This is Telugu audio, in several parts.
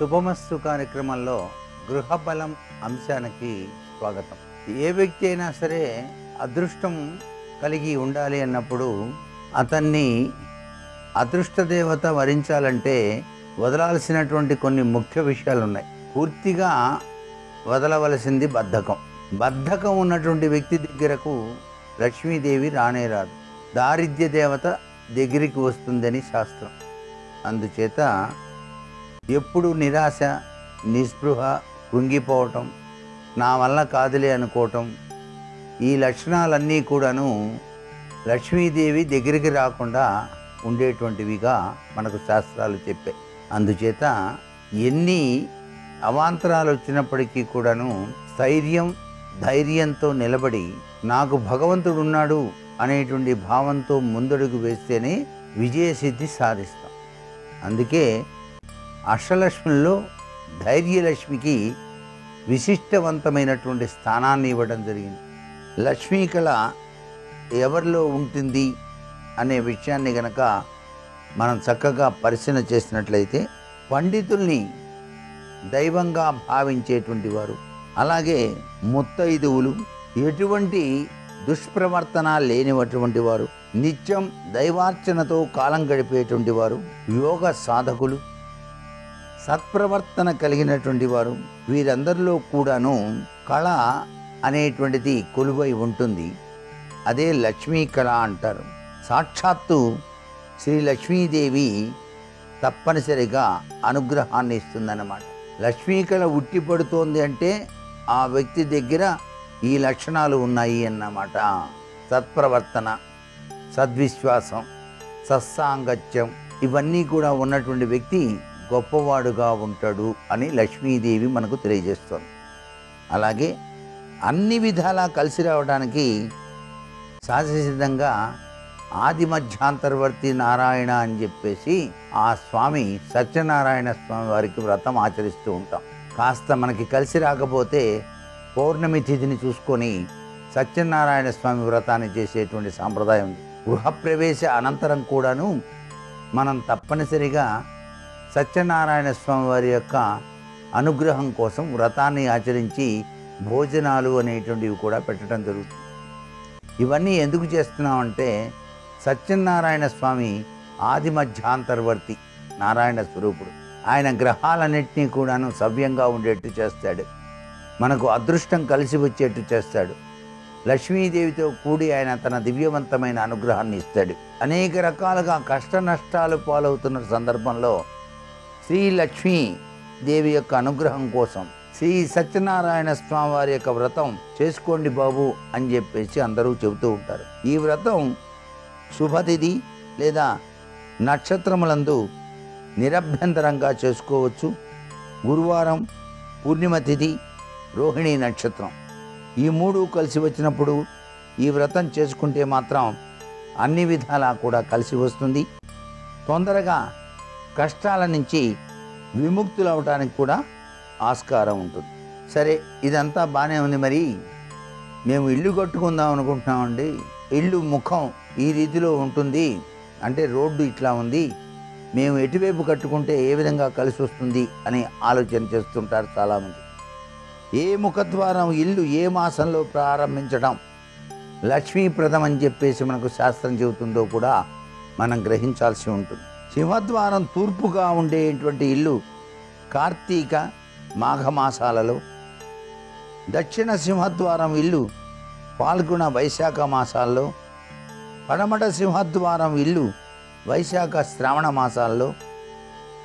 శుభమస్తు కార్యక్రమంలో గృహబలం అంశానికి స్వాగతం. ఏ వ్యక్తి అయినా సరే అదృష్టం కలిగి ఉండాలి అన్నప్పుడు అతన్ని అదృష్ట దేవత వరించాలంటే వదలాల్సినటువంటి కొన్ని ముఖ్య విషయాలు ఉన్నాయి పూర్తిగా వదలవలసింది బద్ధకం. బద్ధకం ఉన్నటువంటి వ్యక్తి దగ్గరకు లక్ష్మీదేవి రానే రాదు. దారిద్ర్య దేవత దగ్గరికి వస్తుందని శాస్త్రం. అందుచేత ఎప్పుడు నిరాశ నిస్పృహ కృంగిపోవటం నా వల్ల కాదులే అనుకోవటం ఈ లక్షణాలన్నీ కూడాను లక్ష్మీదేవి దగ్గరికి రాకుండా ఉండేటువంటివిగా మనకు శాస్త్రాలు చెప్పాయి. అందుచేత ఎన్ని అవాంతరాలు వచ్చినప్పటికీ కూడాను స్థైర్యం ధైర్యంతో నిలబడి నాకు భగవంతుడు ఉన్నాడు అనేటువంటి భావంతో ముందడుగు వేస్తేనే విజయసిద్ధి సాధిస్తాం. అందుకే అష్టలక్ష్మిలో ధైర్యలక్ష్మికి విశిష్టవంతమైనటువంటి స్థానాన్ని ఇవ్వడం జరిగింది. లక్ష్మీ కళ ఎవరిలో ఉంటుంది అనే విషయాన్ని గనక మనం చక్కగా పరిశీలన చేసినట్లయితే పండితుల్ని దైవంగా భావించేటువంటి వారు అలాగే ముత్తైదువులు ఎటువంటి దుష్ప్రవర్తన లేనివటువంటి వారు నిత్యం దైవార్చనతో కాలం గడిపేటువంటి వారు యోగ సాధకులు సత్ప్రవర్తన కలిగినటువంటి వారు వీరందరిలో కూడాను కళ అనేటువంటిది కొలువై ఉంటుంది. అదే లక్ష్మీ కళ అంటారు. సాక్షాత్తు శ్రీ లక్ష్మీదేవి తప్పనిసరిగా అనుగ్రహాన్ని ఇస్తుందన్నమాట. లక్ష్మీ కళ ఉట్టిపడుతోంది అంటే ఆ వ్యక్తి దగ్గర ఈ లక్షణాలు ఉన్నాయి అన్నమాట. సత్ప్రవర్తన సద్విశ్వాసం సత్సాంగత్యం ఇవన్నీ కూడా ఉన్నటువంటి వ్యక్తి గొప్పవాడుగా ఉంటాడు అని లక్ష్మీదేవి మనకు తెలియజేస్తుంది. అలాగే అన్ని విధాలా కలిసి రావడానికి సహజసిద్ధంగా ఆది మధ్యాంతర్వర్తి నారాయణ అని చెప్పేసి ఆ స్వామి సత్యనారాయణ స్వామి వారికి వ్రతం ఆచరిస్తూ ఉంటాం. కాస్త మనకి కలిసి రాకపోతే పౌర్ణమి తిథిని చూసుకొని సత్యనారాయణ స్వామి వ్రతాన్ని చేసేటువంటి సాంప్రదాయం గృహప్రవేశ అనంతరం కూడాను మనం తప్పనిసరిగా సత్యనారాయణ స్వామి వారి యొక్క అనుగ్రహం కోసం వ్రతాన్ని ఆచరించి భోజనాలు అనేటువంటివి కూడా పెట్టడం జరుగుతుంది. ఇవన్నీ ఎందుకు చేస్తున్నామంటే సత్యనారాయణ స్వామి ఆది మధ్యాంతర్వర్తి నారాయణ స్వరూపుడు. ఆయన గ్రహాలన్నింటినీ కూడాను సవ్యంగా ఉండేట్టు చేస్తాడు. మనకు అదృష్టం కలిసి వచ్చేట్టు చేస్తాడు. లక్ష్మీదేవితో కూడి ఆయన తన దివ్యవంతమైన అనుగ్రహాన్ని ఇస్తాడు. అనేక రకాలుగా కష్ట నష్టాలు పాలవుతున్న సందర్భంలో శ్రీ లక్ష్మీ దేవి యొక్క అనుగ్రహం కోసం శ్రీ సత్యనారాయణ స్వామి వారి యొక్క వ్రతం చేసుకోండి బాబు అని చెప్పేసి అందరూ చెబుతూ ఉంటారు. ఈ వ్రతం శుభతిథి లేదా నక్షత్రములందు నిరభ్యంతరంగా చేసుకోవచ్చు. గురువారం పూర్ణిమ తిథి రోహిణి నక్షత్రం. ఈ మూడు కలిసి వచ్చినప్పుడు ఈ వ్రతం చేసుకుంటే మాత్రం అన్ని విధాలా కూడా కలిసి వస్తుంది. తొందరగా కష్టాల నుంచి విముక్తులు అవడానికి కూడా ఆస్కారం ఉంటుంది. సరే ఇదంతా బాగానే ఉంది మరి. మేము ఇల్లు కట్టుకుందాం అనుకుంటున్నామండి ఇల్లు ముఖం ఈ రీతిలో ఉంటుంది. అంటే రోడ్డు ఇట్లా ఉంది. మేము ఎటువైపు కట్టుకుంటే ఏ విధంగా కలిసి వస్తుంది అని ఆలోచన చేస్తుంటారు చాలామంది. ఏ ముఖద్వారం ఇల్లు ఏ మాసంలో ప్రారంభించడం లక్ష్మీప్రదం అని చెప్పేసి మనకు శాస్త్రం చెబుతుందో కూడా మనం గ్రహించాల్సి ఉంటుంది. సింహద్వారం తూర్పుగా ఉండేటువంటి ఇల్లు కార్తీక మాఘమాసాలలో. దక్షిణ సింహద్వారం ఇల్లు పాల్గొన వైశాఖ మాసాల్లో. పడమట సింహద్వారం ఇల్లు వైశాఖ శ్రావణ మాసాల్లో.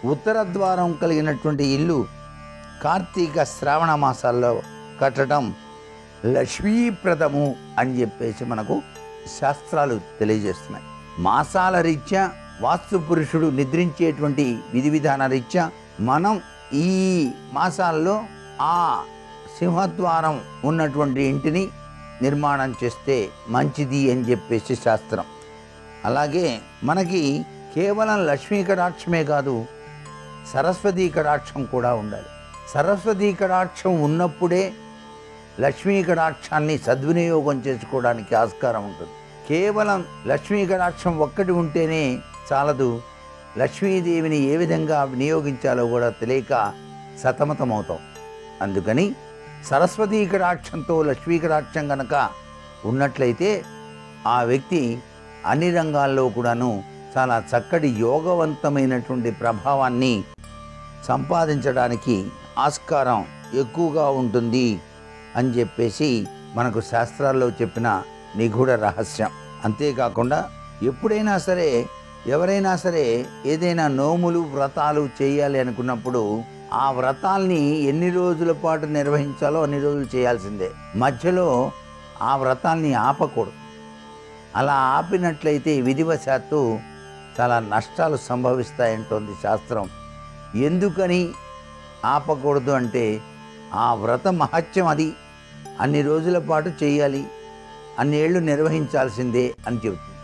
ఉత్తర ద్వారం కలిగినటువంటి ఇల్లు కార్తీక శ్రావణ మాసాల్లో కట్టడం లక్ష్మీప్రదము అని చెప్పేసి మనకు శాస్త్రాలు తెలియజేస్తున్నాయి. మాసాల రీత్యా వాస్తు పురుషుడు నిద్రించేటువంటి విధి విధాన రీత్యా మనం ఈ మాసాల్లో ఆ సింహద్వారం ఉన్నటువంటి ఇంటిని నిర్మాణం చేస్తే మంచిది అని చెప్పేసి శాస్త్రం. అలాగే మనకి కేవలం లక్ష్మీ కటాక్షమే కాదు సరస్వతీ కటాక్షం కూడా ఉండాలి. సరస్వతీ కటాక్షం ఉన్నప్పుడే లక్ష్మీ కటాక్షాన్ని సద్వినియోగం చేసుకోవడానికి ఆస్కారం ఉంటుంది. కేవలం లక్ష్మీ కటాక్షం ఒక్కటి ఉంటేనే చాలదు. లక్ష్మీదేవిని ఏ విధంగా వినియోగించాలో కూడా తెలియక సతమతమవుతాం. అందుకని సరస్వతీ కటాక్షంతో లక్ష్మీ కటాక్షం కనుక ఉన్నట్లయితే ఆ వ్యక్తి అన్ని రంగాల్లో కూడాను చాలా చక్కటి యోగవంతమైనటువంటి ప్రభావాన్ని సంపాదించడానికి ఆస్కారం ఎక్కువగా ఉంటుంది అని చెప్పేసి మనకు శాస్త్రాల్లో చెప్పిన నిగూఢ రహస్యం. అంతేకాకుండా ఎప్పుడైనా సరే ఎవరైనా సరే ఏదైనా నోములు వ్రతాలు చేయాలి అనుకున్నప్పుడు ఆ వ్రతాల్ని ఎన్ని రోజుల పాటు నిర్వహించాలో అన్ని రోజులు చేయాల్సిందే. మధ్యలో ఆ వ్రతాల్ని ఆపకూడదు. అలా ఆపినట్లయితే విధివశాత్తు చాలా నష్టాలు సంభవిస్తాయంటోంది శాస్త్రం. ఎందుకని ఆపకూడదు అంటే ఆ వ్రత మహత్యం అది. అన్ని రోజుల పాటు చేయాలి. అన్ని ఏళ్ళు నిర్వహించాల్సిందే అని చెబుతుంది.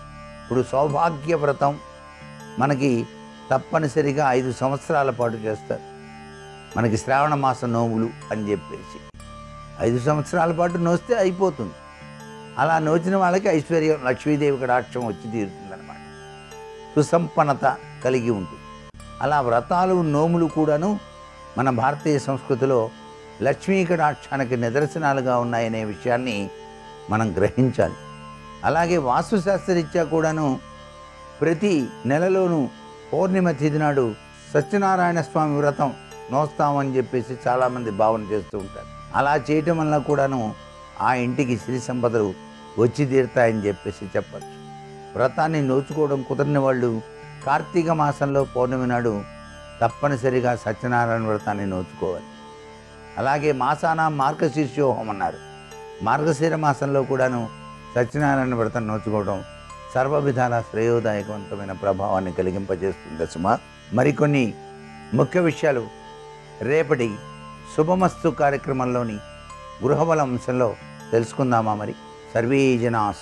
ఇప్పుడు సౌభాగ్య వ్రతం మనకి తప్పనిసరిగా ఐదు సంవత్సరాల పాటు చేస్తారు. మనకి శ్రావణ మాస నోములు అని చెప్పేసి. ఐదు సంవత్సరాల పాటు నోస్తే అయిపోతుంది. అలా నోచిన వాళ్ళకి ఐశ్వర్యం లక్ష్మీదేవి కటాక్షం వచ్చి తీరుతుందన్నమాట. సుసంపన్నత కలిగి ఉంటుంది. అలా వ్రతాలు నోములు కూడాను మన భారతీయ సంస్కృతిలో లక్ష్మీ కటాక్షానికి నిదర్శనాలుగా ఉన్నాయనే విషయాన్ని మనం గ్రహించాలి. అలాగే వాస్తుశాస్త్రరీత్యా కూడాను ప్రతి నెలలోనూ పౌర్ణిమ తిథి నాడు సత్యనారాయణ స్వామి వ్రతం నోస్తామని చెప్పేసి చాలామంది భావన చేస్తూ ఉంటారు. అలా చేయటం వల్ల కూడాను ఆ ఇంటికి సిరి సంపదలు వచ్చి తీరుతాయని చెప్పేసి చెప్పచ్చు. వ్రతాన్ని నోచుకోవడం కుదరని వాళ్ళు కార్తీక మాసంలో పౌర్ణమి నాడు తప్పనిసరిగా సత్యనారాయణ వ్రతాన్ని నోచుకోవాలి. అలాగే మాసాన మార్గశీర్షోహం అన్నారు. మార్గశీర మాసంలో కూడాను సత్యనారాయణ వ్రతం నోచుకోవడం సర్వ విధాల శ్రేయోదాయకవంతమైన ప్రభావాన్ని కలిగింపజేస్తుంది సుమా. మరికొన్ని ముఖ్య విషయాలు. రేపటి శుభమస్తు కార్యక్రమంలోని గృహబల అంశంలో తెలుసుకుందామా మరి? సర్వే జన